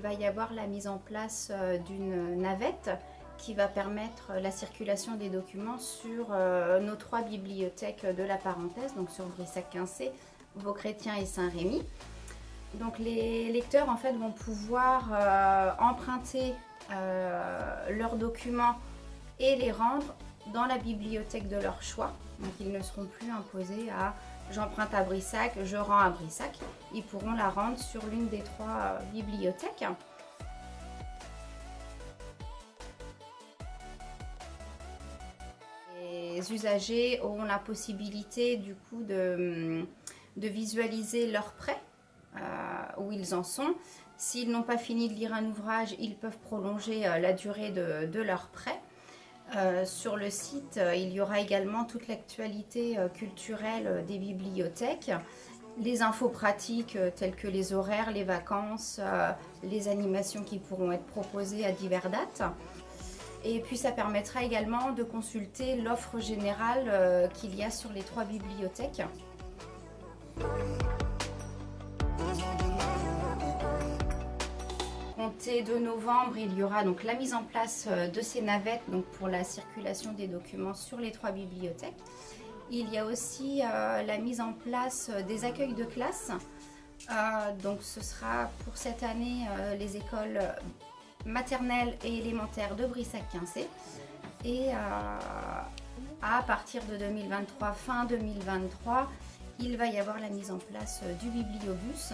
il va y avoir la mise en place d'une navette qui va permettre la circulation des documents sur nos trois bibliothèques de la parenthèse, donc sur Brissac-Quincé, Vauchrétien et Saint-Rémy. Donc les lecteurs en fait vont pouvoir emprunter leurs documents et les rendre dans la bibliothèque de leur choix. Donc ils ne seront plus imposés à j'emprunte à Brissac, je rends à Brissac. Ils pourront la rendre sur l'une des trois euh, bibliothèques. Les usagers auront la possibilité du coup de, visualiser leurs prêts, euh, où ils en sont. S'ils n'ont pas fini de lire un ouvrage, ils peuvent prolonger euh, la durée de, de leur prêt. Euh, sur le site, euh, il y aura également toute l'actualité euh, culturelle des bibliothèques, les infos pratiques telles que les horaires, les vacances, les animations qui pourront être proposées à diverses dates. Et puis ça permettra également de consulter l'offre générale qu'il y a sur les trois bibliothèques de novembre, il y aura donc la mise en place euh, de ces navettes donc pour la circulation des documents sur les trois bibliothèques. Il y a aussi euh, la mise en place euh, des accueils de classe. donc ce sera pour cette année les écoles maternelles et élémentaires de Brissac-Quincé. Et à partir de 2023, fin 2023, il va y avoir la mise en place du bibliobus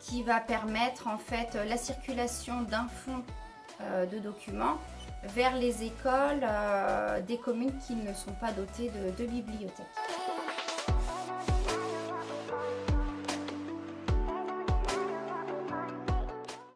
qui va permettre en fait la circulation d'un fonds euh, de documents vers les écoles euh, des communes qui ne sont pas dotées de bibliothèques.